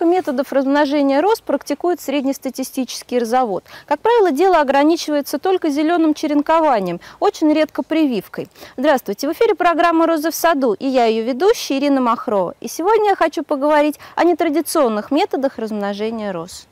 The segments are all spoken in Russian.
Сколько методов размножения роз практикует среднестатистический розовод? Как правило, дело ограничивается только зеленым черенкованием, очень редко прививкой. Здравствуйте, в эфире программа «Розы в саду» и я ее ведущая Ирина Махрова. И сегодня я хочу поговорить о нетрадиционных методах размножения роз.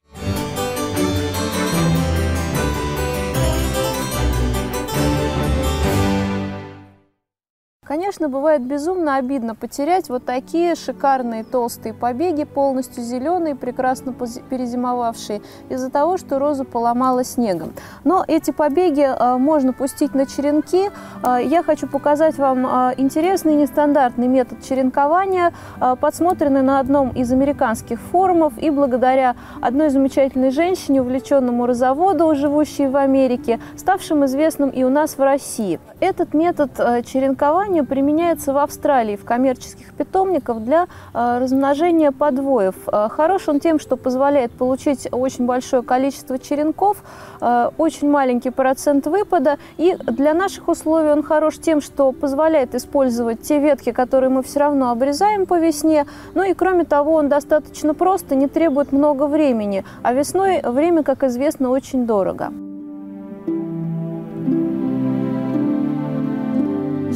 Конечно, бывает безумно обидно потерять вот такие шикарные толстые побеги, полностью зеленые, прекрасно перезимовавшие, из-за того, что розу поломала снегом. Но эти побеги э, можно пустить на черенки. Э, я хочу показать вам э, интересный нестандартный метод черенкования, подсмотренный на одном из американских форумов и благодаря одной замечательной женщине, увлеченному розоводу, живущей в Америке, ставшим известным и у нас в России. Этот метод черенкования растение применяется в Австралии в коммерческих питомниках для э, размножения подвоев. Э, хорош он тем, что позволяет получить очень большое количество черенков, э, очень маленький процент выпада. И для наших условий он хорош тем, что позволяет использовать те ветки, которые мы все равно обрезаем по весне. Ну и кроме того, он достаточно просто, не требует много времени. А весной время, как известно, очень дорого.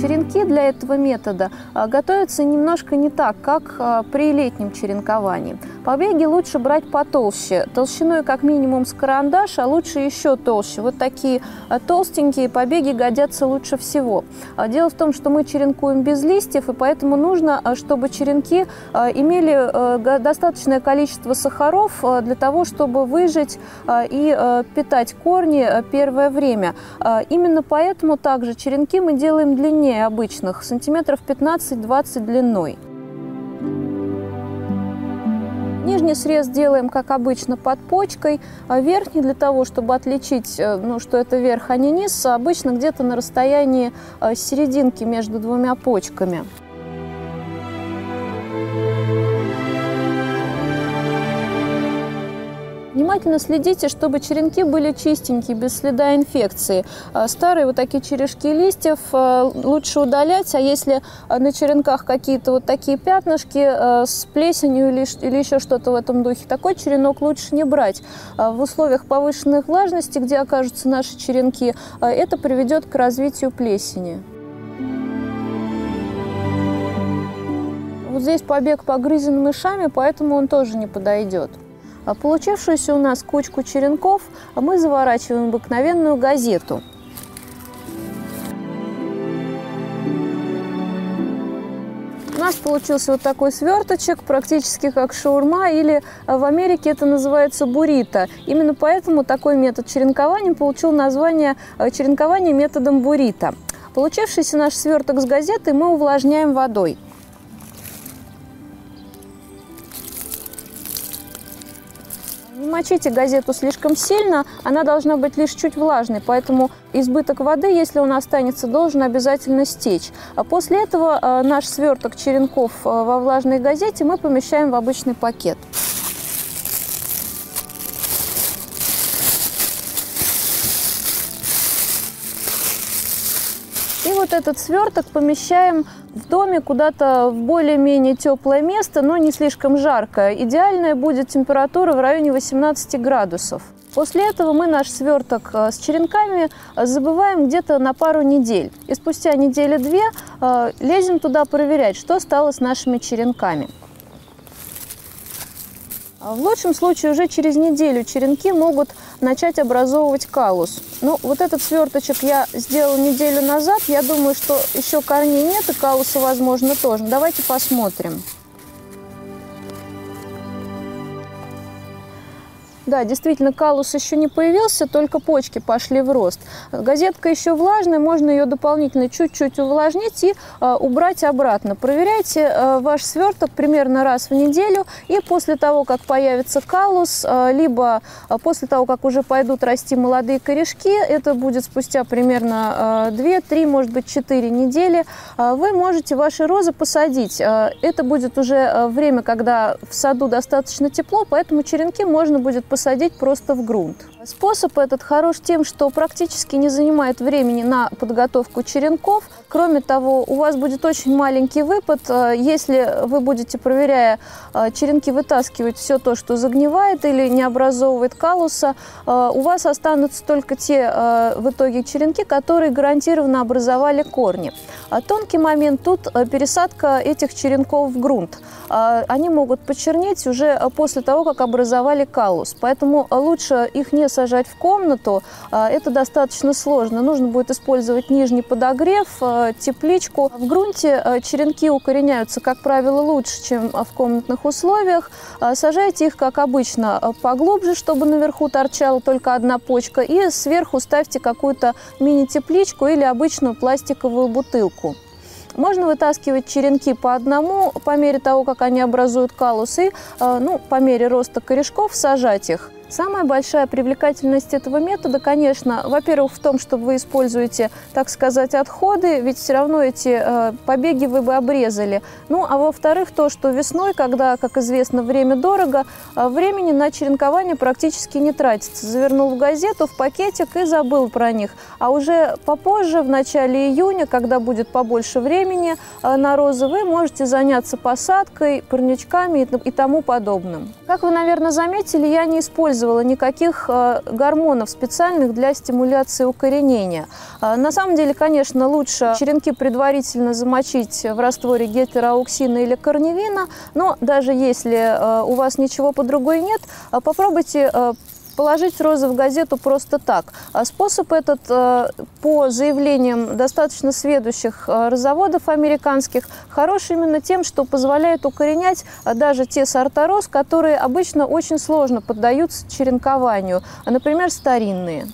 Черенки для этого метода а, готовятся немножко не так, как а, при летнем черенковании. Побеги лучше брать потолще, толщиной как минимум с карандаш, а лучше еще толще. Вот такие а, толстенькие побеги годятся лучше всего. Дело в том, что мы черенкуем без листьев, и поэтому нужно, чтобы черенки имели достаточное количество сахаров для того, чтобы выжить и питать корни первое время. Именно поэтому также черенки мы делаем длиннее длиннее обычных, сантиметров 15-20 длиной. Нижний срез делаем, как обычно, под почкой, а верхний для того, чтобы отличить, э, ну, что это верх, а не низ, обычно где-то на расстоянии э, серединки между двумя почками. Внимательно следите, чтобы черенки были чистенькие, без следа инфекции. А, старые вот такие черешки листьев а, лучше удалять, а если на черенках какие-то вот такие пятнышки а, с плесенью или, или еще что-то в этом духе, такой черенок лучше не брать. В условиях повышенной влажности, где окажутся наши черенки, это приведет к развитию плесени. Вот здесь побег погрызен мышами, поэтому он тоже не подойдет. А получившуюся у нас кучку черенков мы заворачиваем в обыкновенную газету. У нас получился вот такой сверточек, практически как шаурма, или в Америке это называется буррито. Именно поэтому такой метод черенкования получил название э, черенкования методом буррито. Получившийся наш сверток с газеты мы увлажняем водой. Не мочите газету слишком сильно, она должна быть лишь чуть влажной, поэтому избыток воды, если он останется, должен обязательно стечь. А после этого э, наш сверток черенков э, во влажной газете мы помещаем в обычный пакет. И этот сверток помещаем в доме куда-то в более-менее теплое место, но не слишком жаркое. Идеальная будет температура в районе 18 градусов. После этого мы наш сверток э, с черенками э, забываем где-то на пару недель. И спустя недели-две э, лезем туда проверять, что стало с нашими черенками. В лучшем случае уже через неделю черенки могут начать образовывать калус. Ну, вот этот сверточек я сделала неделю назад. Я думаю, что еще корней нет и калуса, возможно, тоже. Давайте посмотрим. Да, действительно, калус еще не появился, только почки пошли в рост. Газетка еще влажная, можно ее дополнительно чуть-чуть увлажнить и э, убрать обратно. Проверяйте э, ваш сверток примерно раз в неделю, и после того, как появится калус, э, либо э, после того, как уже пойдут расти молодые корешки, это будет спустя примерно э, 2-3, может быть, 4 недели, э, вы можете ваши розы посадить. Э, это будет уже э, время, когда в саду достаточно тепло, поэтому черенки можно будет посадить просто в грунт. Способ этот хорош тем, что практически не занимает времени на подготовку черенков. Кроме того, у вас будет очень маленький выпад. Если вы будете, проверяя черенки, вытаскивать все то, что загнивает или не образовывает калуса, у вас останутся только те в итоге черенки, которые гарантированно образовали корни. А тонкий момент тут пересадка этих черенков в грунт. Они могут почернеть уже после того, как образовали калус. Поэтому лучше их не сажать в комнату. Это достаточно сложно. Нужно будет использовать нижний подогрев, тепличку. В грунте черенки укореняются, как правило, лучше, чем в комнатных условиях. Сажайте их, как обычно, поглубже, чтобы наверху торчала только одна почка. И сверху ставьте какую-то мини-тепличку или обычную пластиковую бутылку. Можно вытаскивать черенки по одному по мере того, как они образуют калусы, э, ну, по мере роста корешков сажать их. Самая большая привлекательность этого метода, конечно, во-первых, в том, что вы используете, так сказать, отходы, ведь все равно эти э, побеги вы бы обрезали. Ну, а во-вторых, то, что весной, когда, как известно, время дорого, э, времени на черенкование практически не тратится. Завернул в газету, в пакетик и забыл про них. А уже попозже, в начале июня, когда будет побольше времени э, на розы, вы можете заняться посадкой, парничками и, и тому подобным. Как вы, наверное, заметили, я не использую использовала никаких э, гормонов специальных для стимуляции укоренения. Э, на самом деле, конечно, лучше черенки предварительно замочить в растворе гетероауксина или корневина, но даже если э, у вас ничего по другой нет, попробуйте положить розы в газету просто так. А способ этот, э, по заявлениям достаточно сведущих э, розоводов американских, хорош именно тем, что позволяет укоренять э, даже те сорта роз, которые обычно очень сложно поддаются черенкованию, например, старинные.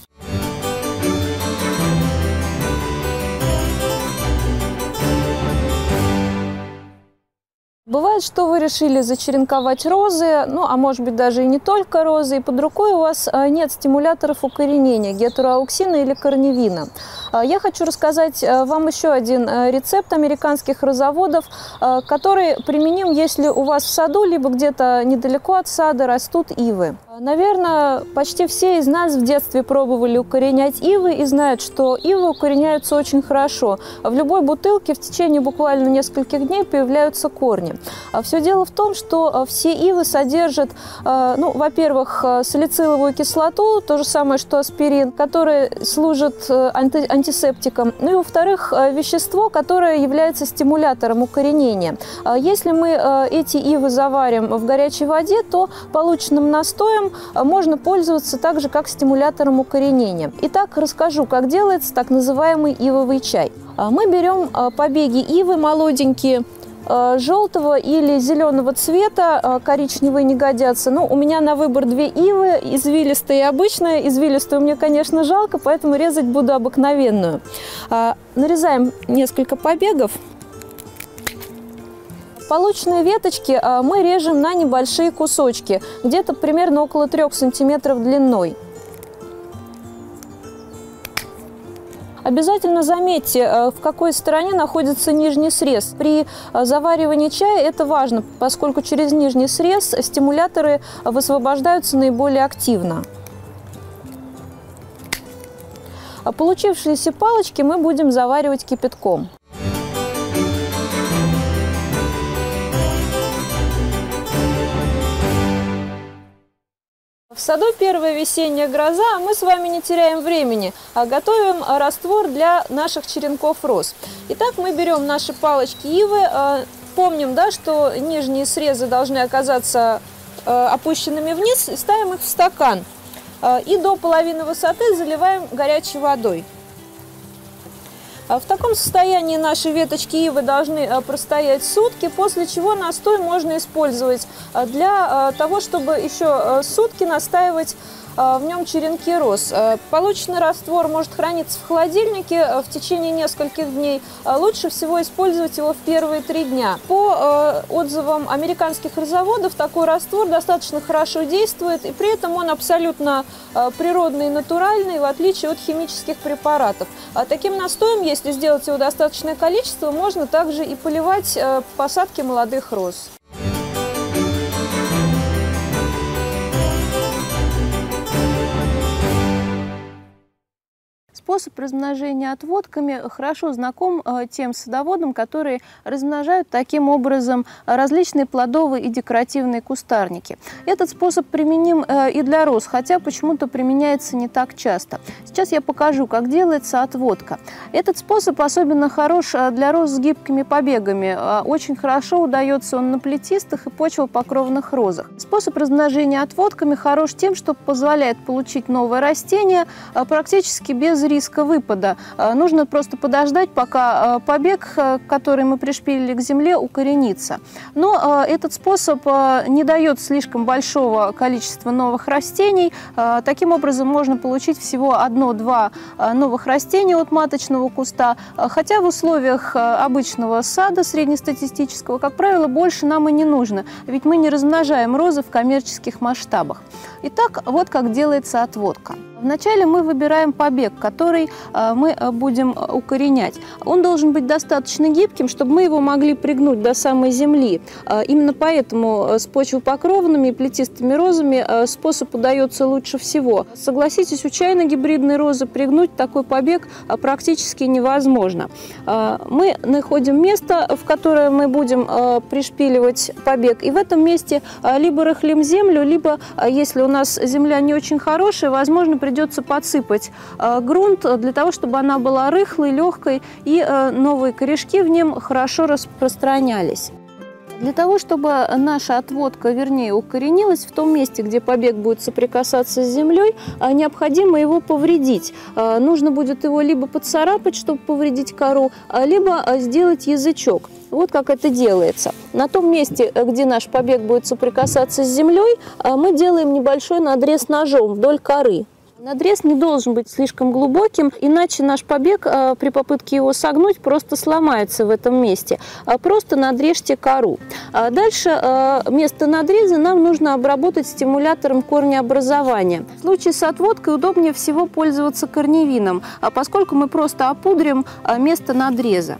Бывает, что вы решили зачеренковать розы, ну, а может быть даже и не только розы, и под рукой у вас э, нет стимуляторов укоренения, гетероауксина или корневина. Э, я хочу рассказать э, вам еще один рецепт американских розоводов, который применим, если у вас в саду, либо где-то недалеко от сада растут ивы. Наверное, почти все из нас в детстве пробовали укоренять ивы и знают, что ивы укореняются очень хорошо. В любой бутылке в течение буквально нескольких дней появляются корни. А Все дело в том, что а, все ивы содержат, а, ну, во-первых, салициловую кислоту, то же самое, что аспирин, который служит э, анти антисептиком, ну и, во-вторых, вещество, которое является стимулятором укоренения. Если мы эти ивы заварим в горячей воде, то полученным настоем Э, можно пользоваться так же, как стимулятором укоренения. Итак, расскажу, как делается так называемый ивовый чай. А, мы берем э, побеги ивы молоденькие, э, желтого или зеленого цвета, коричневые не годятся. Ну, у меня на выбор две ивы, извилистая и обычная. Извилистую мне, конечно, жалко, поэтому резать буду обыкновенную. Нарезаем несколько побегов. Полученные веточки а, мы режем на небольшие кусочки, где-то примерно около 3 сантиметров длиной. Обязательно заметьте, а, в какой стороне находится нижний срез. При а, заваривании чая это важно, поскольку через нижний срез стимуляторы высвобождаются наиболее активно. Получившиеся палочки мы будем заваривать кипятком. Саду первая весенняя гроза, а мы с вами не теряем времени, а готовим раствор для наших черенков роз. Итак, мы берем наши палочки ивы, а, помним, да, что нижние срезы должны оказаться а, опущенными вниз, ставим их в стакан. А, и до половины высоты заливаем горячей водой. А в таком состоянии наши веточки ивы должны э, простоять сутки, после чего настой можно использовать э, для того, чтобы еще сутки настаивать в нем черенки роз. Полученный раствор может храниться в холодильнике в течение нескольких дней. Лучше всего использовать его в первые три дня. По отзывам американских розоводов такой раствор достаточно хорошо действует, и при этом он абсолютно природный и натуральный, в отличие от химических препаратов. Таким настоем, если сделать его достаточное количество, можно также и поливать посадки молодых роз. Способ размножения отводками хорошо знаком тем садоводам, которые размножают таким образом различные плодовые и декоративные кустарники. Этот способ применим и для роз, хотя почему-то применяется не так часто. Сейчас я покажу, как делается отводка. Этот способ особенно хорош для роз с гибкими побегами. Очень хорошо удается он на плетистых и почвопокровных розах. Способ размножения отводками хорош тем, что позволяет получить новое растение практически без риска выпада. Нужно просто подождать, пока побег, который мы пришпилили к земле, укоренится. Но этот способ не дает слишком большого количества новых растений. Таким образом, можно получить всего одно-два новых растения от маточного куста, хотя в условиях обычного сада среднестатистического, как правило, больше нам и не нужно, ведь мы не размножаем розы в коммерческих масштабах. Итак, вот как делается отводка. Вначале мы выбираем побег, который э, мы э, будем укоренять. Он должен быть достаточно гибким, чтобы мы его могли пригнуть до самой земли. Э, именно поэтому с почвопокровными и плетистыми розами способ удается лучше всего. Согласитесь, у чайно-гибридной розы пригнуть такой побег практически невозможно. Мы находим место, в которое мы будем пришпиливать побег, и в этом месте либо рыхлим землю, либо, если у нас земля не очень хорошая, возможно, придется подсыпать э, грунт для того, чтобы она была рыхлой, легкой и э, новые корешки в нем хорошо распространялись. Для того, чтобы наша отводка, вернее, укоренилась в том месте, где побег будет соприкасаться с землей, э, необходимо его повредить. Нужно будет его либо поцарапать, чтобы повредить кору, либо сделать язычок. Вот как это делается. На том месте, где наш побег будет соприкасаться с землей, мы делаем небольшой надрез ножом вдоль коры. Надрез не должен быть слишком глубоким, иначе наш побег э, при попытке его согнуть просто сломается в этом месте. А просто надрежьте кору. А дальше э, место надреза нам нужно обработать стимулятором корнеобразования. В случае с отводкой удобнее всего пользоваться корневином, поскольку мы просто опудрим э, место надреза.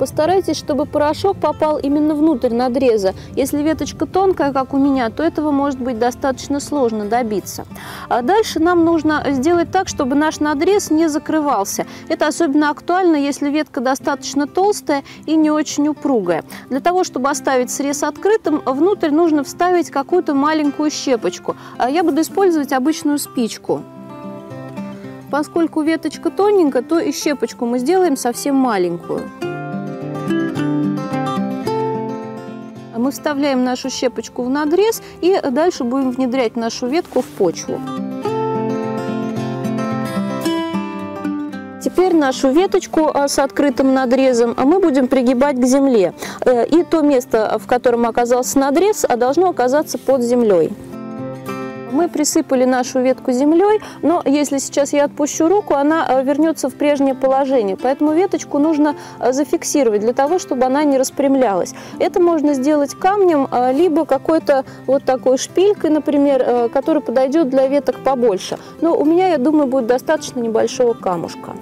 Постарайтесь, чтобы порошок попал именно внутрь надреза. Если веточка тонкая, как у меня, то этого может быть достаточно сложно добиться. А дальше нам нужно сделать так, чтобы наш надрез не закрывался. Это особенно актуально, если ветка достаточно толстая и не очень упругая. Для того, чтобы оставить срез открытым, внутрь нужно вставить какую-то маленькую щепочку. А я буду использовать обычную спичку. Поскольку веточка тоненькая, то и щепочку мы сделаем совсем маленькую. Мы вставляем нашу щепочку в надрез и дальше будем внедрять нашу ветку в почву. Теперь нашу веточку а, с открытым надрезом мы будем пригибать к земле. Э, и то место, в котором оказался надрез, а должно оказаться под землей. Мы присыпали нашу ветку землей, но если сейчас я отпущу руку, она э, вернется в прежнее положение. Поэтому веточку нужно э, зафиксировать для того, чтобы она не распрямлялась. Это можно сделать камнем, э, либо какой-то вот такой шпилькой, например, который подойдет для веток побольше. Но у меня, я думаю, будет достаточно небольшого камушка.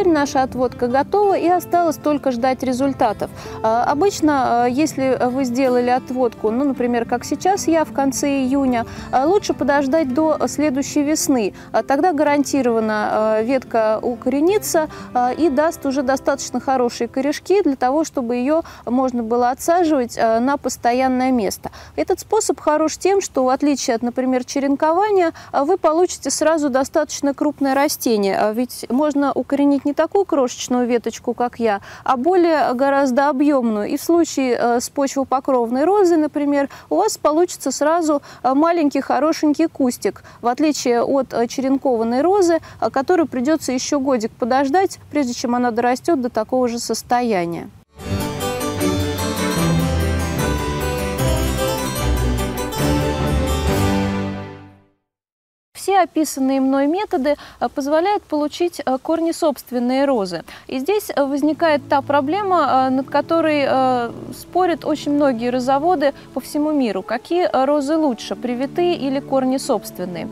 Теперь наша отводка готова и осталось только ждать результатов. А, обычно, а, если вы сделали отводку, ну, например, как сейчас я в конце июня, а, лучше подождать до следующей весны. Тогда гарантированно ветка укоренится и даст уже достаточно хорошие корешки для того, чтобы ее можно было отсаживать на постоянное место. Этот способ хорош тем, что в отличие от, например, черенкования, вы получите сразу достаточно крупное растение, ведь можно укоренить иметь не такую крошечную веточку, как я, а более гораздо объемную. И в случае э, с почвопокровной розы, например, у вас получится сразу э, маленький хорошенький кустик, в отличие от э, черенкованной розы, которую придется еще годик подождать, прежде чем она дорастет до такого же состояния. Все описанные мной методы позволяют получить корнесобственные розы. И здесь возникает та проблема, над которой спорят очень многие розоводы по всему миру. Какие розы лучше, привитые или корнесобственные?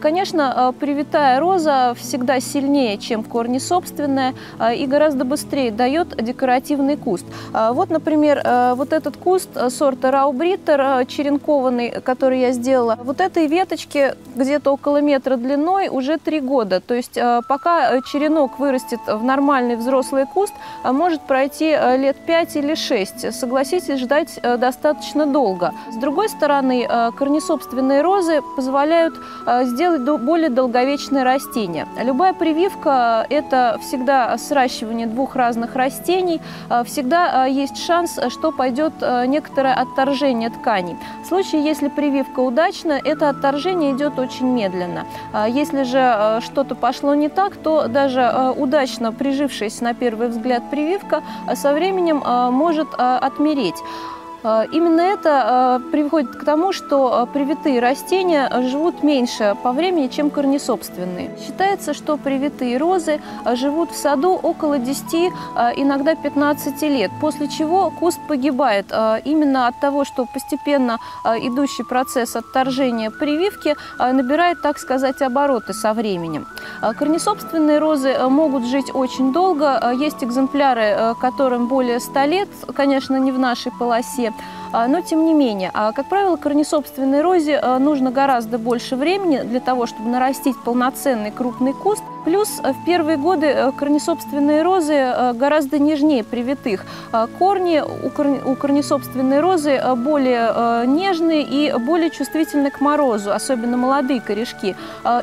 Конечно, привитая роза всегда сильнее, чем корнесобственная, и гораздо быстрее дает декоративный куст. Вот, например, вот этот куст сорта Раубриттер черенкованный, который я сделала, вот этой веточке где-то около метра длиной уже три года. То есть пока черенок вырастет в нормальный взрослый куст, может пройти лет 5 или 6. Согласитесь, ждать достаточно долго. С другой стороны, корнесобственные розы позволяют сделать более долговечное растение. Любая прививка – это всегда сращивание двух разных растений. Всегда есть шанс, что пойдет некоторое отторжение тканей. В случае, если прививка удачна, это отторжение идет очень медленно. Если же что-то пошло не так, то даже удачно прижившаяся на первый взгляд прививка со временем может отмереть. А, именно это а, приводит к тому, что а, привитые растения живут меньше по времени, чем корнесобственные. Считается, что привитые розы живут в саду около 10, иногда 15 лет, после чего куст погибает именно от того, что постепенно идущий процесс отторжения прививки набирает, так сказать, обороты со временем. Корнесобственные розы могут жить очень долго. Есть экземпляры, которым более 100 лет, конечно, не в нашей полосе, а, но тем не менее, а, как правило, корнесобственной розе а, нужно гораздо больше времени для того, чтобы нарастить полноценный крупный куст, Плюс в первые годы корнесобственные розы гораздо нежнее привитых. Корни у корнесобственной розы более нежные и более чувствительны к морозу, особенно молодые корешки.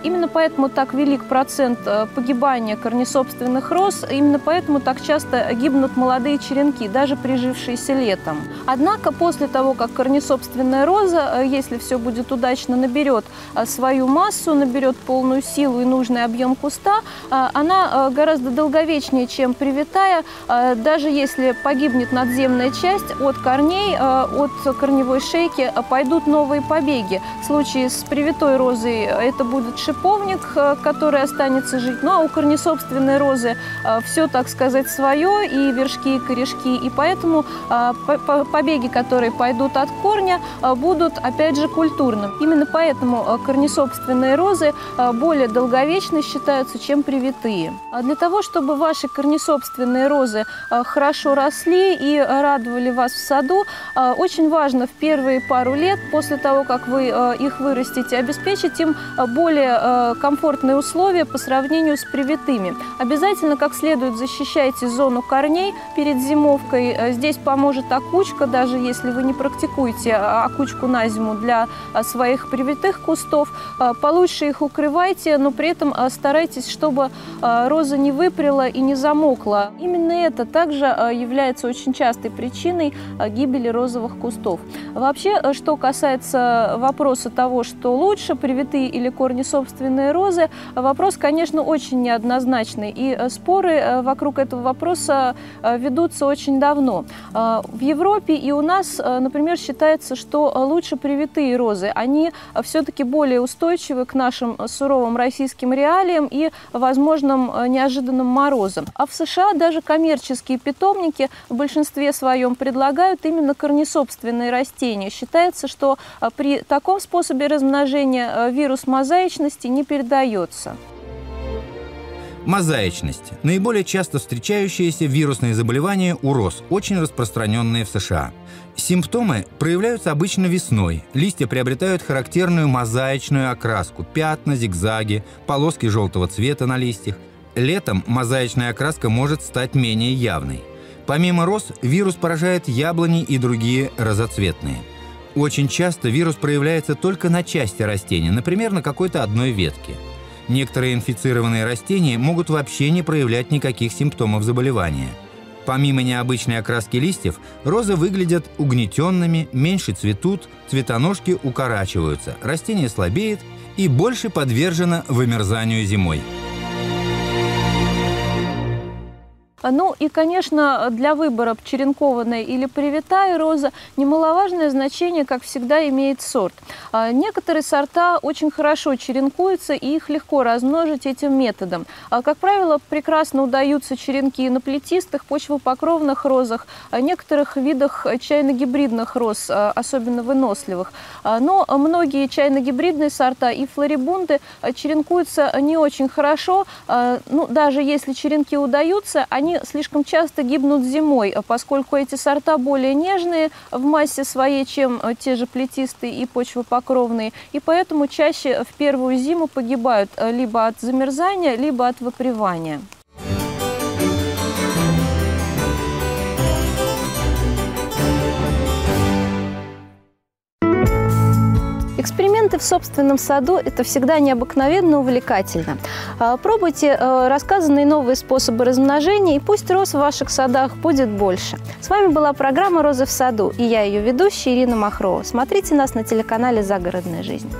Именно поэтому так велик процент погибания корнесобственных роз, именно поэтому так часто гибнут молодые черенки, даже прижившиеся летом. Однако после того, как корнесобственная роза, если все будет удачно, наберет свою массу, наберет полную силу и нужный объем куста, а, она гораздо долговечнее, чем привитая. Даже если погибнет надземная часть, от корней, от корневой шейки пойдут новые побеги. В случае с привитой розой это будет шиповник, который останется жить. Ну а у корнесобственной розы все, так сказать, свое, и вершки, и корешки. И поэтому побеги, которые пойдут от корня, будут, опять же, культурным. Именно поэтому корнесобственные розы более долговечны считаются, чем привитые. А для того, чтобы ваши корнесобственные розы а, хорошо росли и радовали вас в саду, а, очень важно в первые пару лет, после того, как вы их вырастите, обеспечить им более комфортные условия по сравнению с привитыми. Обязательно как следует защищайте зону корней перед зимовкой. Здесь поможет окучка, даже если вы не практикуете окучку на зиму для своих привитых кустов. Получше их укрывайте, но при этом старайтесь чтобы роза не выпрела и не замокла. Именно это также является очень частой причиной гибели розовых кустов. Вообще, что касается вопроса того, что лучше, привитые или корни собственные розы, вопрос, конечно, очень неоднозначный. И споры вокруг этого вопроса ведутся очень давно. В Европе и у нас, например, считается, что лучше привитые розы. Они все-таки более устойчивы к нашим суровым российским реалиям и возможным э, неожиданным морозом. А в США даже коммерческие питомники в большинстве своем предлагают именно корнесобственные растения. Считается, что э, при таком способе размножения э, вирус мозаичности не передается. Мозаичность – наиболее часто встречающееся вирусное заболевание у роз, очень распространенное в США. Симптомы проявляются обычно весной. Листья приобретают характерную мозаичную окраску – пятна, зигзаги, полоски желтого цвета на листьях. Летом мозаичная окраска может стать менее явной. Помимо роз, вирус поражает яблони и другие разоцветные. Очень часто вирус проявляется только на части растения, например, на какой-то одной ветке – Некоторые инфицированные растения могут вообще не проявлять никаких симптомов заболевания. Помимо необычной окраски листьев, розы выглядят угнетенными, меньше цветут, цветоножки укорачиваются, растение слабеет и больше подвержено вымерзанию зимой. Ну и, конечно, для выбора черенкованная или привитая роза немаловажное значение, как всегда, имеет сорт. А, некоторые сорта очень хорошо черенкуются, и их легко размножить этим методом. А, как правило, прекрасно удаются черенки на плетистых, почвопокровных розах, некоторых видах чайно-гибридных роз, а, особенно выносливых. Но многие чайно-гибридные сорта и флорибунды черенкуются не очень хорошо. Ну, даже если черенки удаются, они они слишком часто гибнут зимой, поскольку эти сорта более нежные в массе своей, чем э, те же плетистые и почвопокровные, и поэтому чаще в первую зиму погибают э, либо от замерзания, либо от выпривания. Эксперименты в собственном саду – это всегда необыкновенно увлекательно. А, пробуйте э, рассказанные новые способы размножения, и пусть роз в ваших садах будет больше. С вами была программа «Розы в саду» и я ее ведущая Ирина Махрова. Смотрите нас на телеканале «Загородная жизнь».